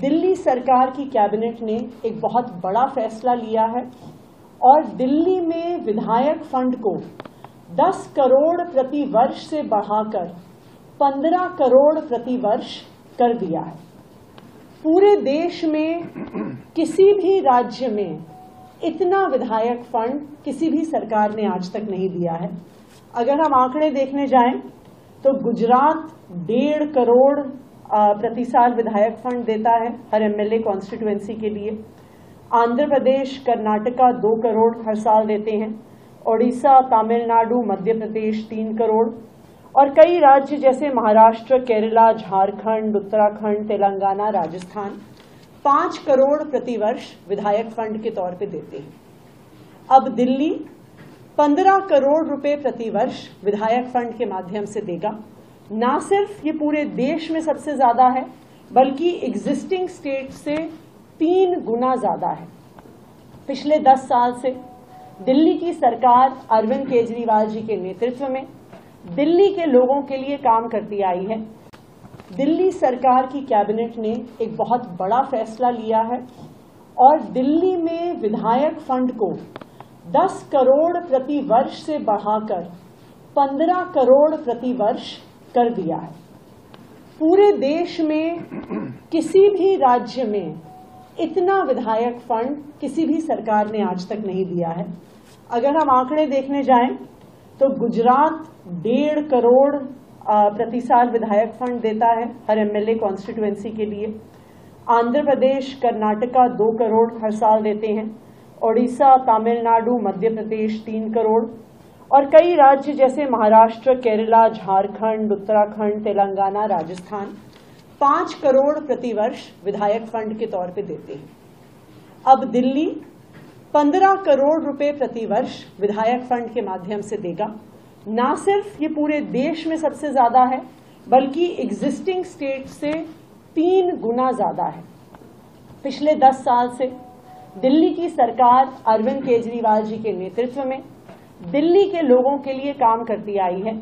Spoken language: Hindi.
दिल्ली सरकार की कैबिनेट ने एक बहुत बड़ा फैसला लिया है और दिल्ली में विधायक फंड को 10 करोड़ प्रति वर्ष से बढ़ाकर 15 करोड़ प्रति वर्ष कर दिया है। पूरे देश में किसी भी राज्य में इतना विधायक फंड किसी भी सरकार ने आज तक नहीं दिया है। अगर हम आंकड़े देखने जाएँ तो गुजरात डेढ़ करोड़ प्रति साल विधायक फंड देता है हर एमएलए कॉन्स्टिट्युएंसी के लिए। आंध्र प्रदेश, कर्नाटका दो करोड़ हर साल देते हैं। ओडिशा, तमिलनाडु, मध्य प्रदेश तीन करोड़। और कई राज्य जैसे महाराष्ट्र, केरला, झारखंड, उत्तराखंड, तेलंगाना, राजस्थान पाँच करोड़ प्रतिवर्ष विधायक फंड के तौर पे देते हैं। अब दिल्ली पंद्रह करोड़ रुपए प्रतिवर्ष विधायक फंड के माध्यम से देगा। ना सिर्फ़ ये पूरे देश में सबसे ज़्यादा है, बल्कि एग्जिस्टिंग स्टेट से तीन गुना ज़्यादा है। पिछले दस साल से दिल्ली की सरकार अरविंद केजरीवाल जी के नेतृत्व में दिल्ली के लोगों के लिए काम करती आई है। दिल्ली सरकार की कैबिनेट ने एक बहुत बड़ा फैसला लिया है और दिल्ली में विधायक फंड को 10 करोड़ प्रति वर्ष से बढ़ाकर 15 करोड़ प्रति वर्ष कर दिया है। पूरे देश में किसी भी राज्य में इतना विधायक फंड किसी भी सरकार ने आज तक नहीं दिया है। अगर हम आंकड़े देखने जाएँ तो गुजरात डेढ़ करोड़ प्रति साल विधायक फंड देता है हर एमएलए कॉन्स्टिट्युएंसी के लिए। आंध्र प्रदेश, कर्नाटका दो करोड़ हर साल देते हैं। ओडिशा, तमिलनाडु, मध्य प्रदेश तीन करोड़। और कई राज्य जैसे महाराष्ट्र, केरला, झारखंड, उत्तराखंड, तेलंगाना, राजस्थान पाँच करोड़ प्रतिवर्ष विधायक फंड के तौर पे देते हैं। अब दिल्ली पंद्रह करोड़ रुपए प्रतिवर्ष विधायक फंड के माध्यम से देगा। ना सिर्फ़ ये पूरे देश में सबसे ज़्यादा है, बल्कि एग्जिस्टिंग स्टेट से तीन गुना ज़्यादा है। पिछले दस साल से दिल्ली की सरकार अरविंद केजरीवाल जी के नेतृत्व में दिल्ली के लोगों के लिए काम करती आई है।